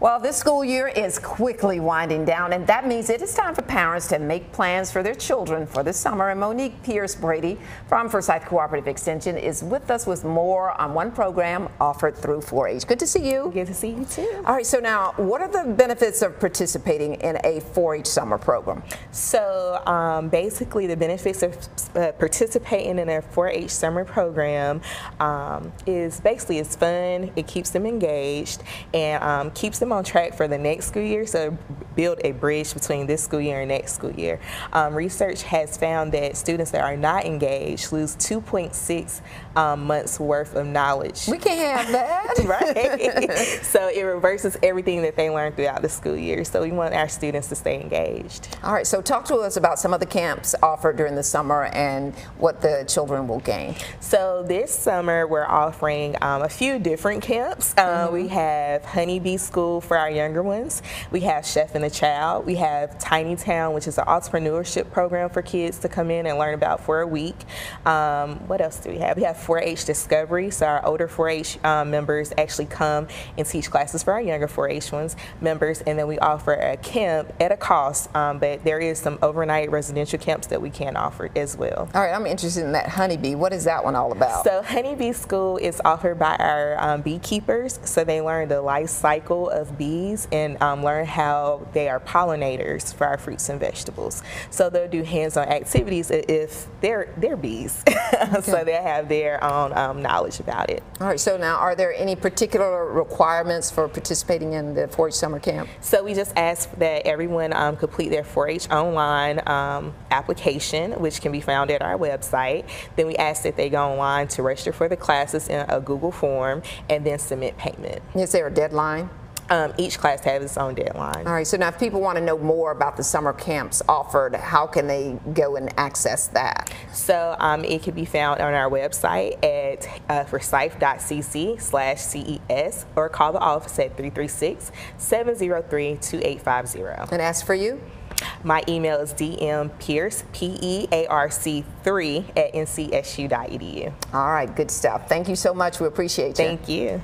Well, this school year is quickly winding down, and that means it is time for parents to make plans for their children for the summer. And Monique Pearce-Brady from Forsyth Cooperative Extension is with us with more on one program offered through 4-H. Good to see you. Good to see you too. All right, so now, what are the benefits of participating in a 4-H summer program? So um, basically, the benefits of uh, participating in a 4-H summer program um, is basically it's fun, it keeps them engaged, and um, keeps them them on track for the next school year, so build a bridge between this school year and next school year. Um, research has found that students that are not engaged lose 2.6 um, months worth of knowledge. We can't have that. right? so it reverses everything that they learned throughout the school year. So we want our students to stay engaged. All right, so talk to us about some of the camps offered during the summer and what the children will gain. So this summer we're offering um, a few different camps. Uh, mm -hmm. We have Honeybee School for our younger ones. We have Chef and the Child. We have Tiny Town, which is an entrepreneurship program for kids to come in and learn about for a week. Um, what else do we have? We have 4-H Discovery, so our older 4-H um, members actually come and teach classes for our younger 4-H ones members, and then we offer a camp at a cost, um, but there is some overnight residential camps that we can offer as well. All right, I'm interested in that Honeybee. What is that one all about? So Honeybee School is offered by our um, beekeepers, so they learn the life cycle of bees and um, learn how they are pollinators for our fruits and vegetables. So they'll do hands-on activities if they're, they're bees. Okay. so they have their own um, knowledge about it. All right, so now are there any particular requirements for participating in the 4-H summer camp? So we just ask that everyone um, complete their 4-H online um, application, which can be found at our website. Then we ask that they go online to register for the classes in a Google form and then submit payment. Is there a deadline? Um, each class has its own deadline. All right, so now if people want to know more about the summer camps offered, how can they go and access that? So um, it can be found on our website at uh, forsyth.cc slash CES or call the office at 336-703-2850. And ask for you? My email is dmpierce, P-E-A-R-C 3 at ncsu.edu. All right, good stuff. Thank you so much. We appreciate you. Thank you.